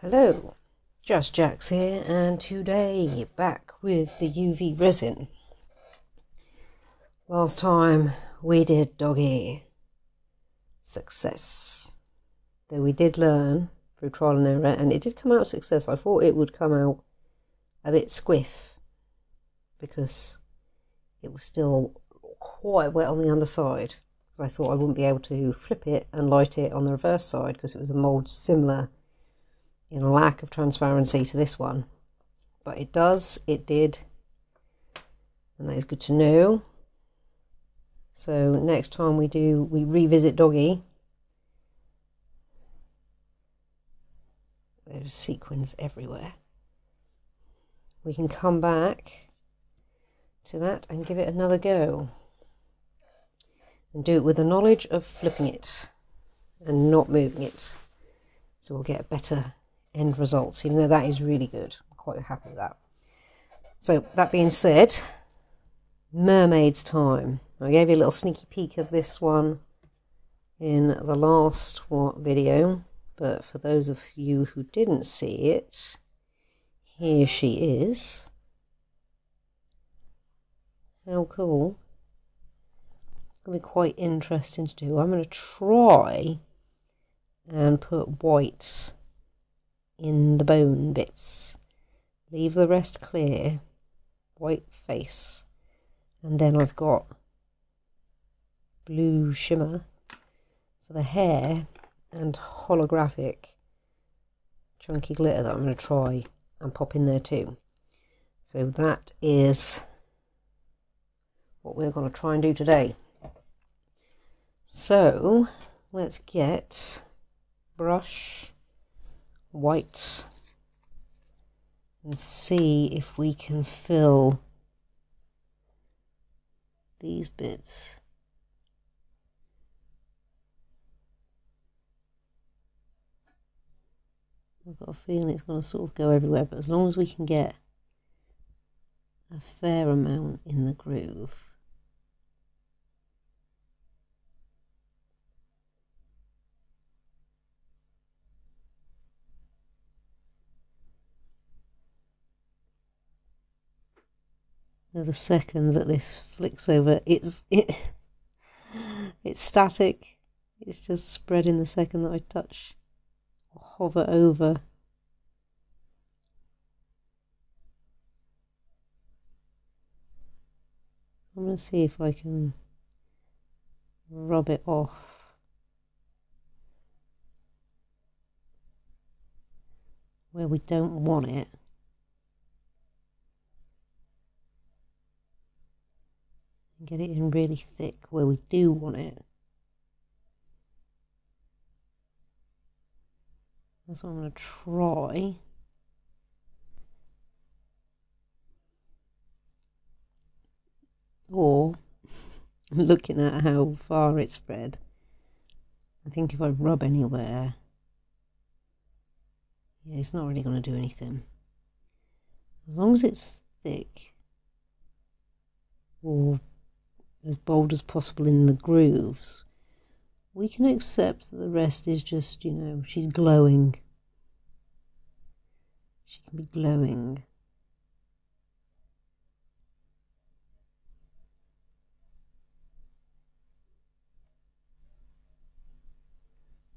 Hello, Just Jax here, and today back with the UV resin. Last time we did doggy. Success. Though we did learn through trial and error, and it did come out success. I thought it would come out a bit squiff because it was still quite wet on the underside. Because I thought I wouldn't be able to flip it and light it on the reverse side because it was a mould similar in lack of transparency to this one. But it does, it did, and that is good to know. So next time we do, we revisit Doggy. There's sequins everywhere. We can come back to that and give it another go. And do it with the knowledge of flipping it and not moving it. So we'll get a better end results, even though that is really good. I'm quite happy with that. So, that being said, mermaids time. I gave you a little sneaky peek of this one in the last video, but for those of you who didn't see it, here she is. How cool. It's going to be quite interesting to do. I'm going to try and put white in the bone bits. Leave the rest clear, white face, and then I've got blue shimmer for the hair and holographic chunky glitter that I'm going to try and pop in there too. So that is what we're going to try and do today. So let's get brush white and see if we can fill these bits. I've got a feeling it's going to sort of go everywhere, but as long as we can get a fair amount in the groove. The second that this flicks over, it's it, it's static. It's just spreading the second that I touch or hover over. I'm going to see if I can rub it off. Where we don't want it. And get it in really thick where we do want it. That's what I'm going to try. Or, looking at how far it's spread, I think if I rub anywhere, yeah, it's not really going to do anything. As long as it's thick or as bold as possible in the grooves, we can accept that the rest is just, you know, she's glowing. She can be glowing.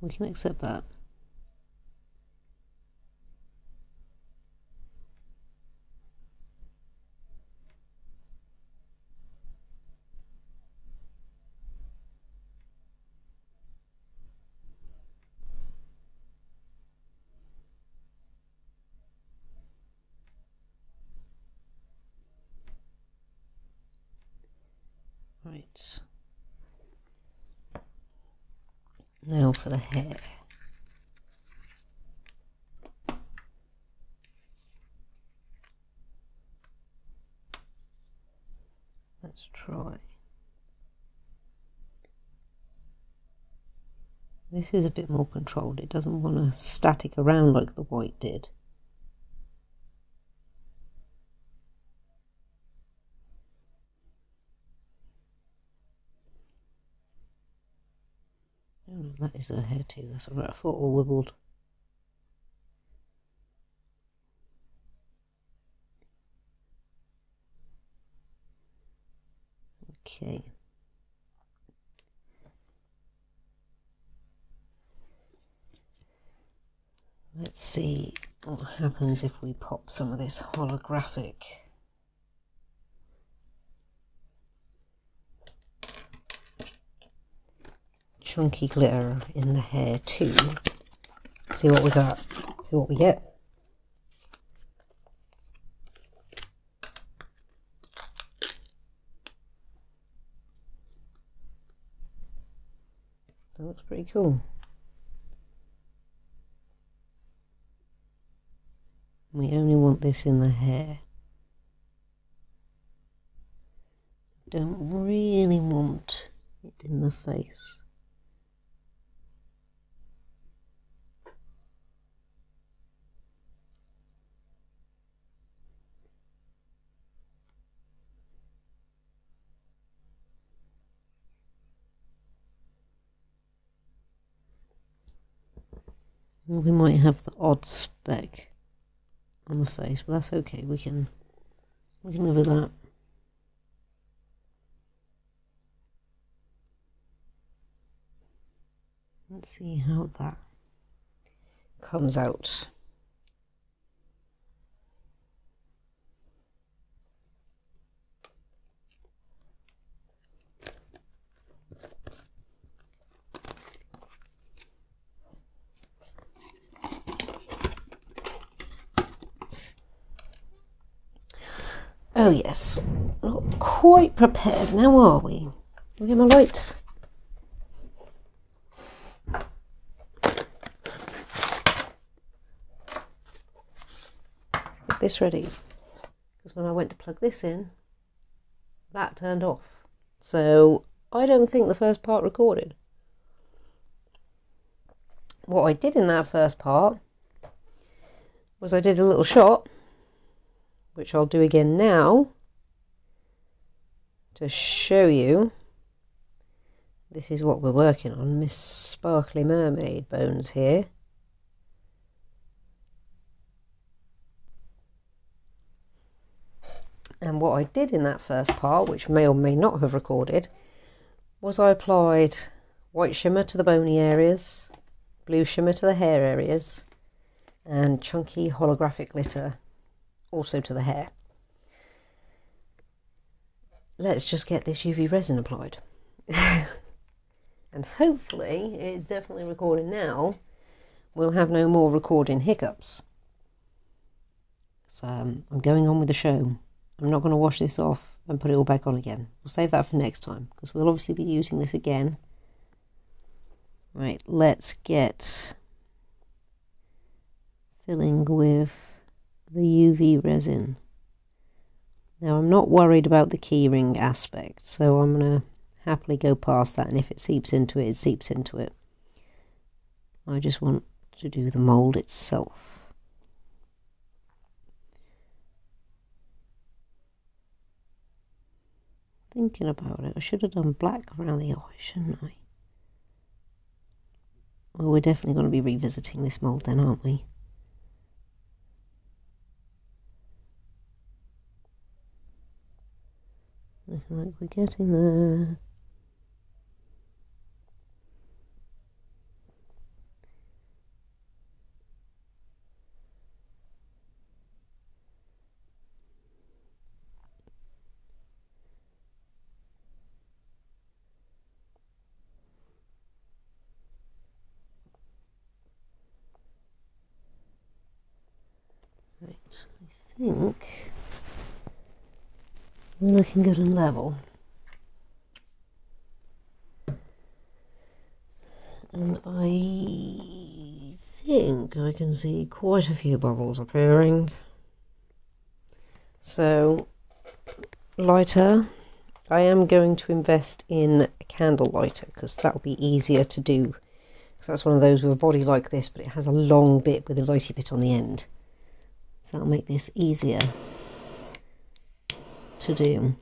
We can accept that. Right. Now for the hair. Let's try. This is a bit more controlled. It doesn't want to static around like the white did. that is a hair too. That's alright. I thought all wibbled. Okay. Let's see what happens if we pop some of this holographic chunky glitter in the hair too. See what we got. See what we get. That looks pretty cool. We only want this in the hair. Don't really want it in the face. We might have the odd speck on the face, but that's okay. We can we can live with that. Let's see how that comes out. Oh yes, not quite prepared now, are we? Look at my lights. Get this ready, because when I went to plug this in, that turned off. So I don't think the first part recorded. What I did in that first part was I did a little shot which I'll do again now to show you. This is what we're working on, Miss Sparkly Mermaid bones here. And what I did in that first part, which may or may not have recorded, was I applied white shimmer to the bony areas, blue shimmer to the hair areas, and chunky holographic glitter also to the hair. Let's just get this UV resin applied. and hopefully it's definitely recording now. We'll have no more recording hiccups. So um, I'm going on with the show. I'm not going to wash this off and put it all back on again. We'll save that for next time because we'll obviously be using this again. Right, let's get filling with the UV resin. Now I'm not worried about the keyring aspect, so I'm going to happily go past that, and if it seeps into it, it seeps into it. I just want to do the mould itself. Thinking about it, I should have done black around the eye, shouldn't I? Well, we're definitely going to be revisiting this mould then, aren't we? Like we're getting there. Right, I think looking good and level. And I think I can see quite a few bubbles appearing. So, lighter. I am going to invest in a candle lighter because that'll be easier to do. Because that's one of those with a body like this, but it has a long bit with a lighty bit on the end. So that'll make this easier to do.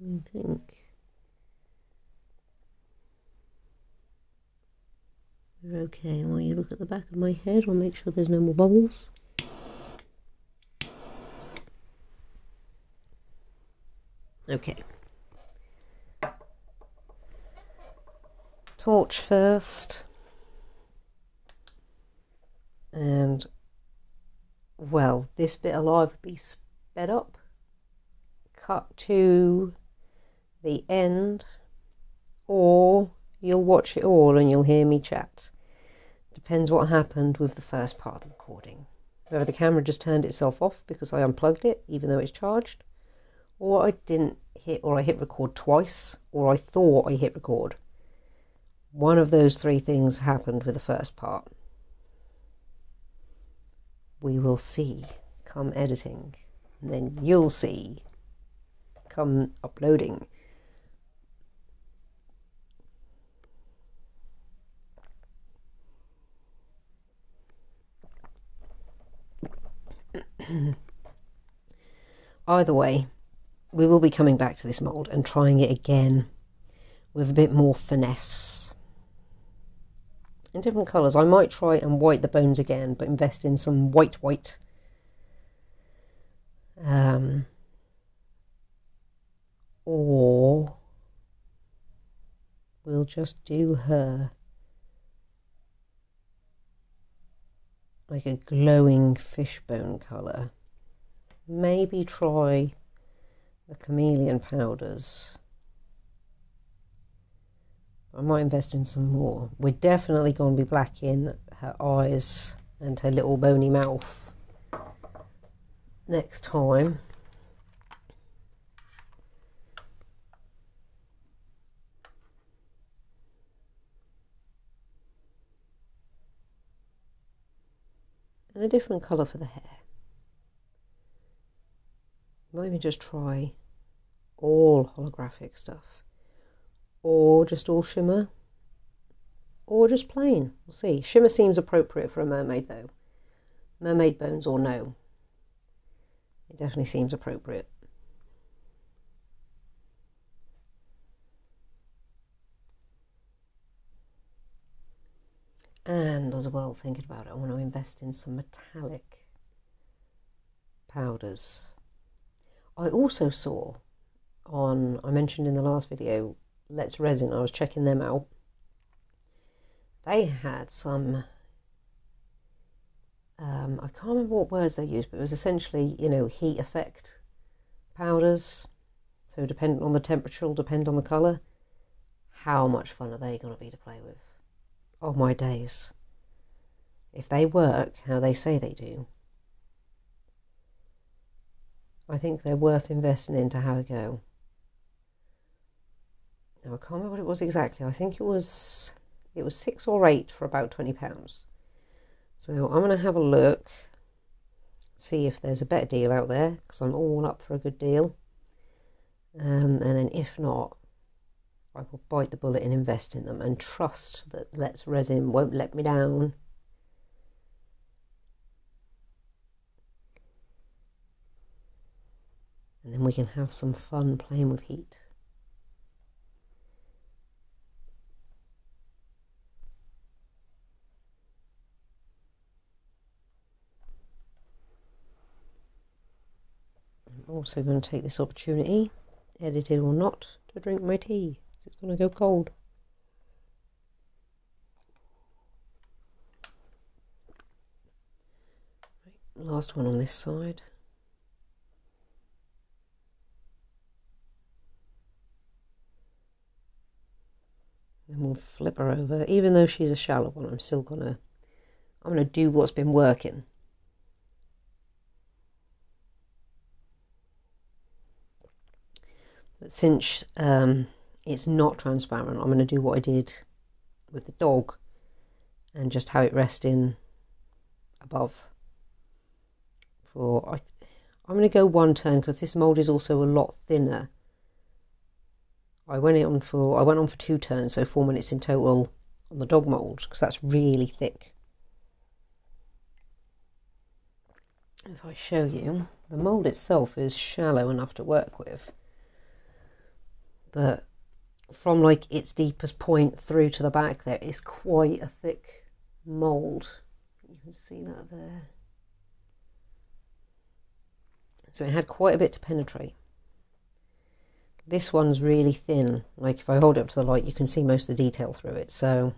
I think we're Okay, while you look at the back of my head, I'll make sure there's no more bubbles. Okay. Torch first. And, well, this bit will be sped up, cut to the end, or you'll watch it all and you'll hear me chat. Depends what happened with the first part of the recording. Whether the camera just turned itself off because I unplugged it, even though it's charged, or I didn't hit, or I hit record twice, or I thought I hit record. One of those three things happened with the first part. We will see come editing, and then you'll see come uploading. Either way, we will be coming back to this mould and trying it again with a bit more finesse. In different colours. I might try and white the bones again, but invest in some white white. Um, or we'll just do her like a glowing fishbone colour. Maybe try the chameleon powders. I might invest in some more. We're definitely going to be blacking her eyes and her little bony mouth next time. And a different colour for the hair. Even just try all holographic stuff or just all shimmer or just plain. We'll see. Shimmer seems appropriate for a mermaid though. Mermaid bones or no. It definitely seems appropriate. And as well, thinking about it, I want to invest in some metallic powders. I also saw on, I mentioned in the last video, Let's Resin, I was checking them out. They had some, um, I can't remember what words they used, but it was essentially, you know, heat effect powders. So depending on the temperature, will depend on the colour. How much fun are they going to be to play with? Oh my days. If they work how they say they do, I think they're worth investing in to have a go. Now I can't remember what it was exactly. I think it was it was six or eight for about twenty pounds. So I'm going to have a look, see if there's a better deal out there because I'm all up for a good deal. Um, and then if not, I will bite the bullet and invest in them and trust that Let's Resin won't let me down. and then we can have some fun playing with heat. I'm also going to take this opportunity, edited or not, to drink my tea. It's going to go cold. last one on this side. and we'll flip her over. Even though she's a shallow one, I'm still gonna I'm gonna do what's been working. But since um, it's not transparent, I'm going to do what I did with the dog and just have it resting above. For I, I'm going to go one turn because this mould is also a lot thinner I went on for I went on for two turns, so four minutes in total on the dog mould because that's really thick. If I show you, the mould itself is shallow enough to work with, but from like its deepest point through to the back there is quite a thick mould. You can see that there. So it had quite a bit to penetrate. This one's really thin. Like if I hold it up to the light, you can see most of the detail through it. So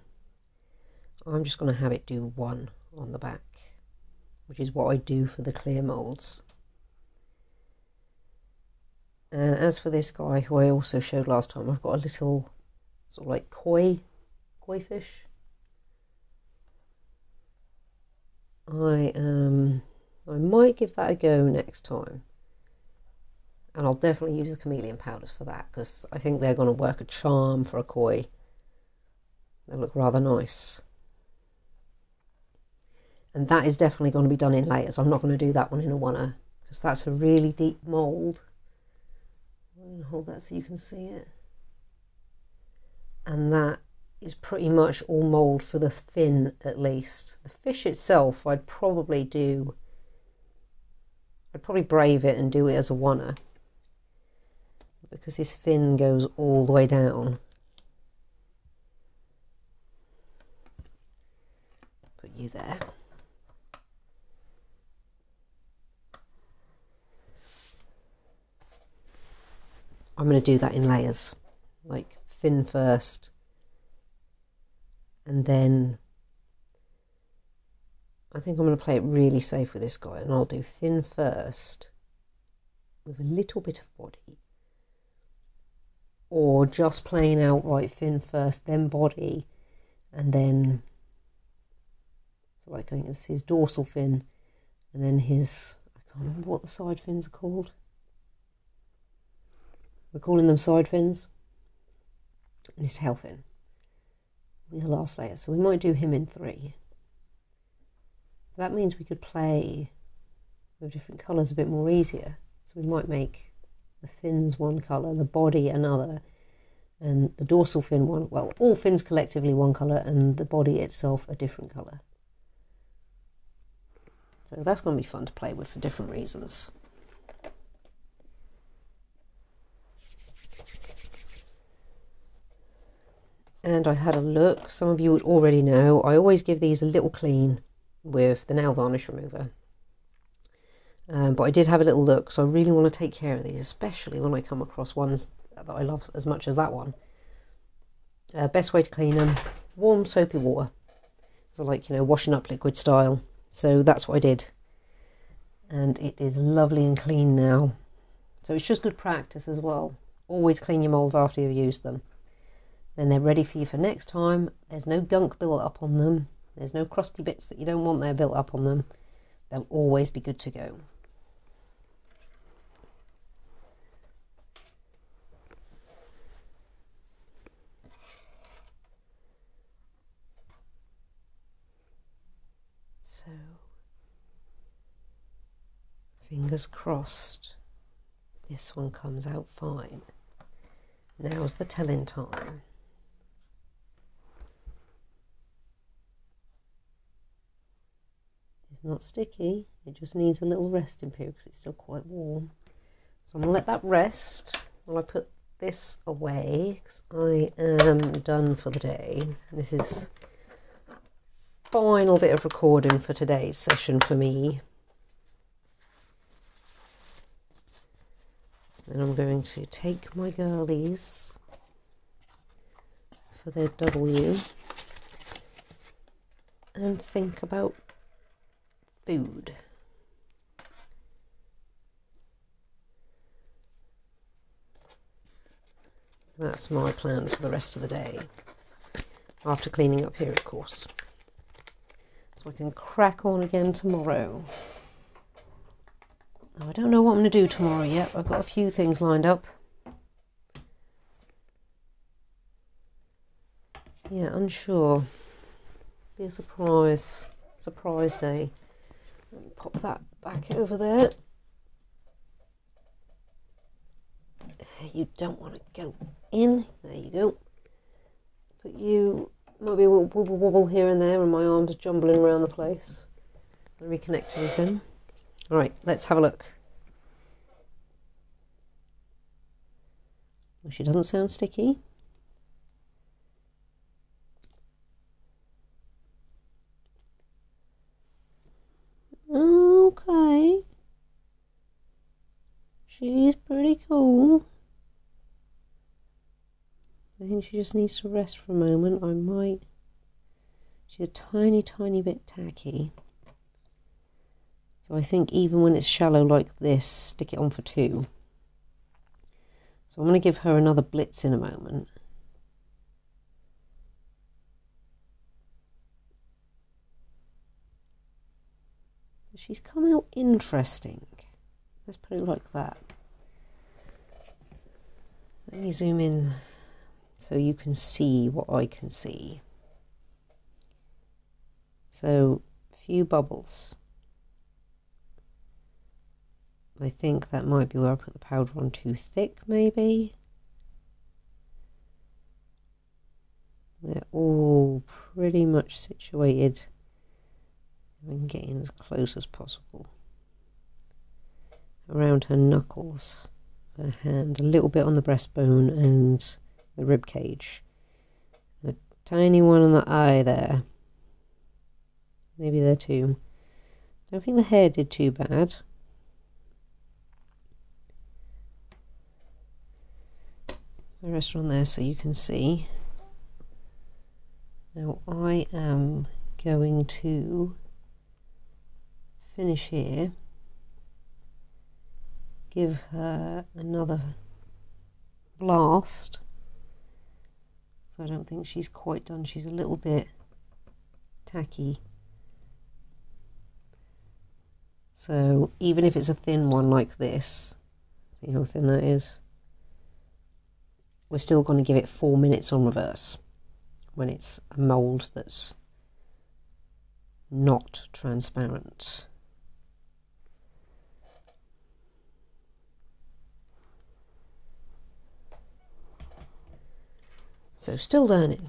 I'm just going to have it do one on the back, which is what I do for the clear moulds. And as for this guy, who I also showed last time, I've got a little sort of like koi, koi fish. I um, I might give that a go next time. And I'll definitely use the chameleon powders for that because I think they're going to work a charm for a koi. They look rather nice. And that is definitely going to be done in layers. I'm not going to do that one in a one because that's a really deep mould hold that so you can see it. And that is pretty much all mould for the fin at least. The fish itself I'd probably do, I'd probably brave it and do it as a oneer because his fin goes all the way down. Put you there. I'm going to do that in layers, like fin first, and then I think I'm going to play it really safe with this guy, and I'll do fin first with a little bit of body, or just plain outright fin first, then body, and then so like going this his dorsal fin, and then his I can't remember what the side fins are called. We're calling them side fins. And his tail fin. Be the last layer. So we might do him in three. That means we could play with different colours a bit more easier. So we might make the fins one colour, the body another, and the dorsal fin one, well, all fins collectively one colour, and the body itself a different colour. So that's going to be fun to play with for different reasons. And I had a look. Some of you would already know I always give these a little clean with the nail varnish remover. Um, but I did have a little look, so I really want to take care of these, especially when I come across ones that I love as much as that one. Uh, best way to clean them, warm soapy water. So like, you know, washing up liquid style. So that's what I did. And it is lovely and clean now. So it's just good practice as well. Always clean your moulds after you've used them. Then they're ready for you for next time. There's no gunk built up on them. There's no crusty bits that you don't want there built up on them. They'll always be good to go. So, fingers crossed, this one comes out fine. Now's the telling time. It's not sticky, it just needs a little resting period because it's still quite warm. So I'm going to let that rest while I put this away because I am done for the day. This is final bit of recording for today's session for me. Then I'm going to take my girlies for their W and think about food. That's my plan for the rest of the day. After cleaning up here, of course. So I can crack on again tomorrow. Now, I don't know what I'm going to do tomorrow yet. I've got a few things lined up. Yeah, unsure. Be a surprise. Surprise day. Pop that back over there. You don't want to go in. There you go. But you maybe a wobble wobble here and there, and my arms are jumbling around the place. Reconnect everything. All right, let's have a look. Well, she doesn't sound sticky. She's pretty cool. I think she just needs to rest for a moment. I might. She's a tiny, tiny bit tacky. So I think even when it's shallow like this, stick it on for two. So I'm going to give her another blitz in a moment. She's come out interesting. Let's put it like that. Let me zoom in so you can see what I can see. So, few bubbles. I think that might be where I put the powder on too thick, maybe. They're all pretty much situated. I can get in as close as possible. Around her knuckles, her hand, a little bit on the breastbone and the rib cage. A tiny one on the eye there. Maybe there too. Don't think the hair did too bad. The rest are on there so you can see. Now I am going to finish here. Give her another blast. I don't think she's quite done. She's a little bit tacky. So even if it's a thin one like this, see how thin that is? We're still going to give it four minutes on reverse when it's a mould that's not transparent. So still learning,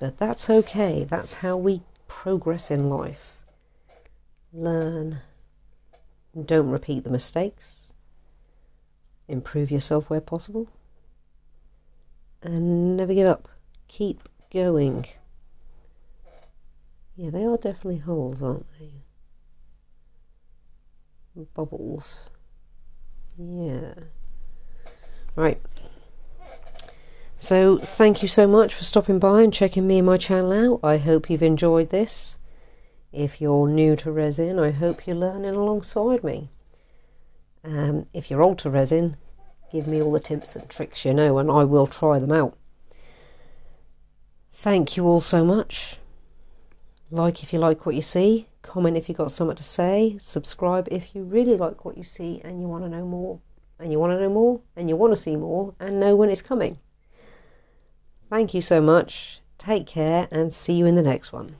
but that's okay. That's how we progress in life. Learn don't repeat the mistakes. Improve yourself where possible. And never give up. Keep going. Yeah, they are definitely holes, aren't they? Bubbles. Yeah. Right. So, thank you so much for stopping by and checking me and my channel out. I hope you've enjoyed this. If you're new to resin, I hope you're learning alongside me. Um, if you're old to resin, give me all the tips and tricks you know, and I will try them out. Thank you all so much. Like if you like what you see, comment if you've got something to say, subscribe if you really like what you see and you want to know more, and you want to know more, and you want to see more, and know when it's coming. Thank you so much. Take care and see you in the next one.